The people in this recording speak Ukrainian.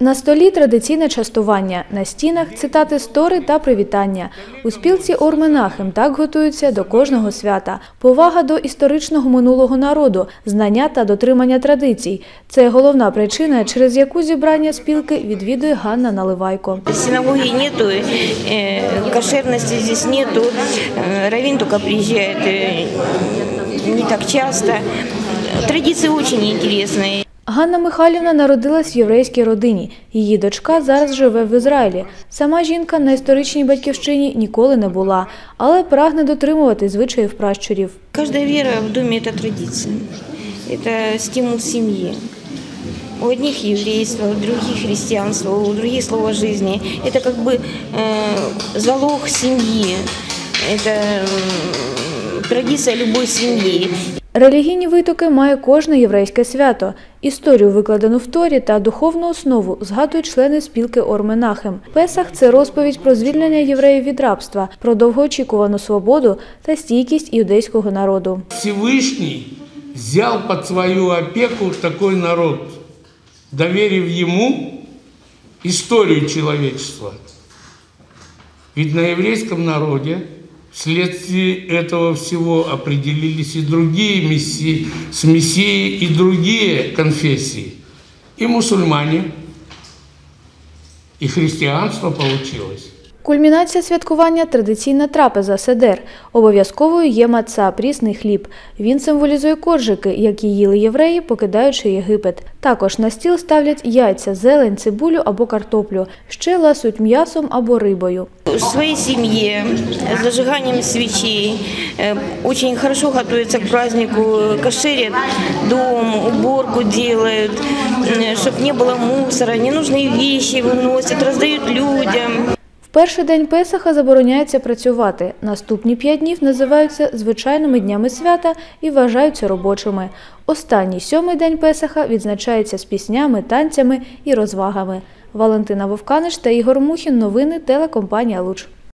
На столі традиційне частування, на стінах цитати з Тори та привітання. У спілці Орменахем так готуються до кожного свята. Повага до історичного минулого народу, знання та дотримання традицій – це головна причина, через яку зібрання спілки відвідує Ганна Наливайко. Синагоги нету, э, кошерности здесь нету, э, Равин только приезжает э, не так часто. Традиции очень интересные. Ганна Михайлівна народилась в єврейській родині. Її дочка зараз живе в Ізраїлі. Сама жінка на історичній батьківщині ніколи не була, але прагне дотримувати звичаїв пращурів. Каждая вера в доме – это традиция, это стимул семьи. У одних еврейство, у других христианство, у других слово жизни. Это как бы э, залог семьи, это м, традиция любой семьи. Релігійні витоки має кожне єврейське свято. Історію, викладену в Торі та духовну основу згадують члени спілки Орменахем. Песах це розповідь про звільнення євреїв від рабства, про довгоочікувану свободу та стійкість іудейського народу. Всевышний взял под свою опеку такой народ, доверив ему историю человечества. Ведь на еврейском народе вследствие этого всего определились и другие мессии, с мессией и другие конфессии. И мусульмане, и христианство получилось. Кульмінація святкування традиційна трапеза седер. Обов'язковою є маца, прісний хліб. Він символізує коржики, які їли євреї, покидаючи Єгипет. Також на стіл ставлять яйця, зелень, цибулю або картоплю. Ще ласують м'ясом або рибою. В своей семье с зажиганием свечей э, очень хорошо готовятся к празднику, кошерят дом, уборку делают, чтобы не было мусора, ненужные вещи выносят, раздают людям. Перший день Песаха забороняється працювати. Наступні п'ять днів називаються звичайними днями свята і вважаються робочими. Останній сьомий день Песаха відзначається з піснями, танцями і розвагами. Валентина Вовканиш та Ігор Мухін. Новини телекомпанія Луч.